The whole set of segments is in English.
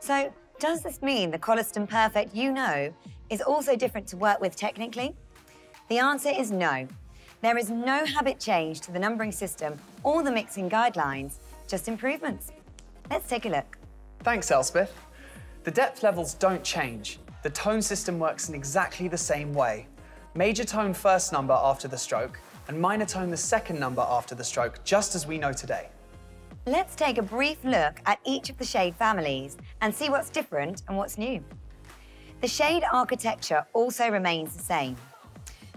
So, does this mean the Koleston Perfect you know is also different to work with technically? The answer is no. There is no habit change to the numbering system or the mixing guidelines, just improvements. Let's take a look. Thanks, Elspeth. The depth levels don't change. The tone system works in exactly the same way. Major tone first number after the stroke, and minor tone the second number after the stroke, just as we know today. Let's take a brief look at each of the shade families and see what's different and what's new. The shade architecture also remains the same.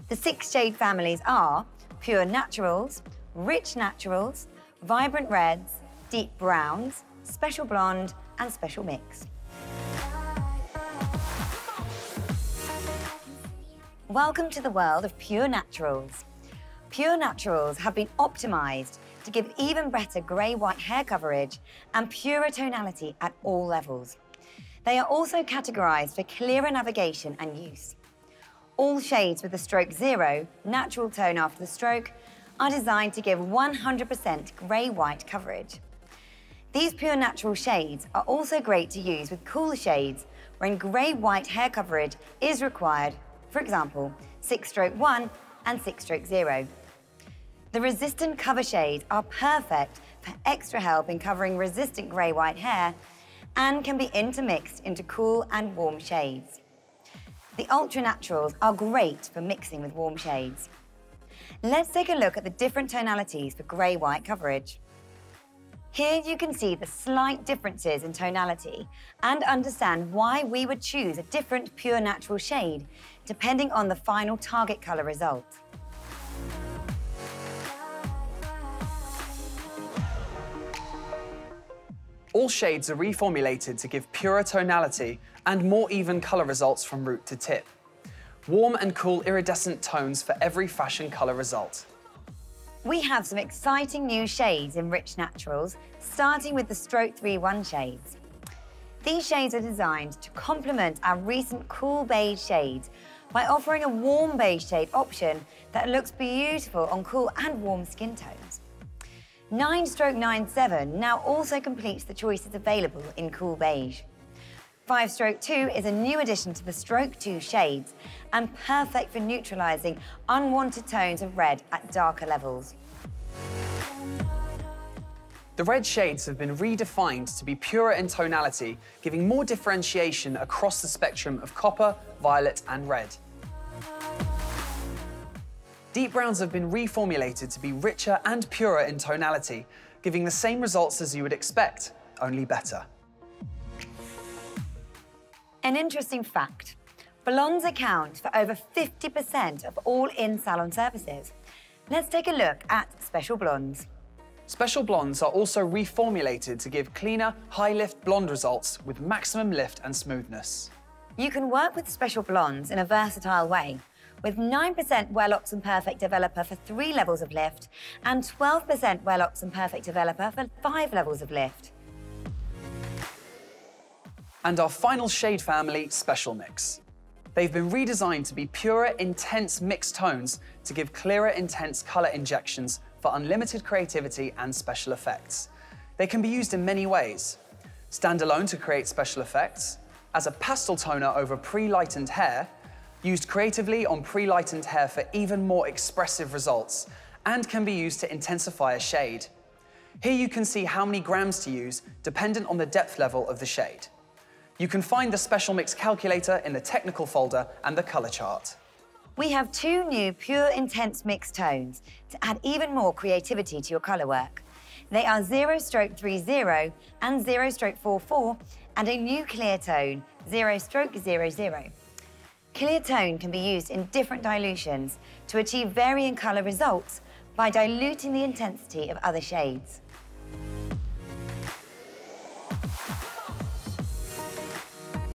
The six shade families are Pure Naturals, Rich Naturals, Vibrant Reds, Deep Browns, Special Blonde and Special Mix. Welcome to the world of Pure Naturals. Pure Naturals have been optimised to give even better grey-white hair coverage and purer tonality at all levels. They are also categorised for clearer navigation and use. All shades with a stroke zero, natural tone after the stroke, are designed to give 100% grey-white coverage. These pure natural shades are also great to use with cooler shades when grey-white hair coverage is required, for example, 6 stroke 1 and 6 stroke 0. The resistant cover shades are perfect for extra help in covering resistant grey-white hair and can be intermixed into cool and warm shades. The Ultra Naturals are great for mixing with warm shades. Let's take a look at the different tonalities for grey-white coverage. Here you can see the slight differences in tonality and understand why we would choose a different pure natural shade depending on the final target colour result. All shades are reformulated to give purer tonality and more even colour results from root to tip. Warm and cool iridescent tones for every fashion colour result. We have some exciting new shades in Rich Naturals, starting with the Stroke 3-1 shades. These shades are designed to complement our recent cool beige shades by offering a warm beige shade option that looks beautiful on cool and warm skin tones. 9 stroke 97 now also completes the choices available in cool beige. 5 stroke 2 is a new addition to the stroke 2 shades and perfect for neutralising unwanted tones of red at darker levels. The red shades have been redefined to be purer in tonality, giving more differentiation across the spectrum of copper, violet and red. Deep browns have been reformulated to be richer and purer in tonality, giving the same results as you would expect, only better. An interesting fact. Blondes account for over 50% of all in-salon services. Let's take a look at Special Blondes. Special blondes are also reformulated to give cleaner, high-lift blonde results with maximum lift and smoothness. You can work with Special Blondes in a versatile way, with 9% Well and Perfect Developer for three levels of lift and 12% Well and Perfect Developer for five levels of lift. And our final shade family, Special Mix. They've been redesigned to be purer, intense mixed tones to give clearer, intense colour injections for unlimited creativity and special effects. They can be used in many ways. Standalone to create special effects, as a pastel toner over pre-lightened hair, used creatively on pre-lightened hair for even more expressive results, and can be used to intensify a shade. Here you can see how many grams to use, dependent on the depth level of the shade. You can find the special mix calculator in the technical folder and the color chart. We have two new Pure Intense Mix tones to add even more creativity to your colour work. They are 0 stroke 30 and 0 stroke 44 and a new clear tone, 0 stroke 00. Clear tone can be used in different dilutions to achieve varying colour results by diluting the intensity of other shades.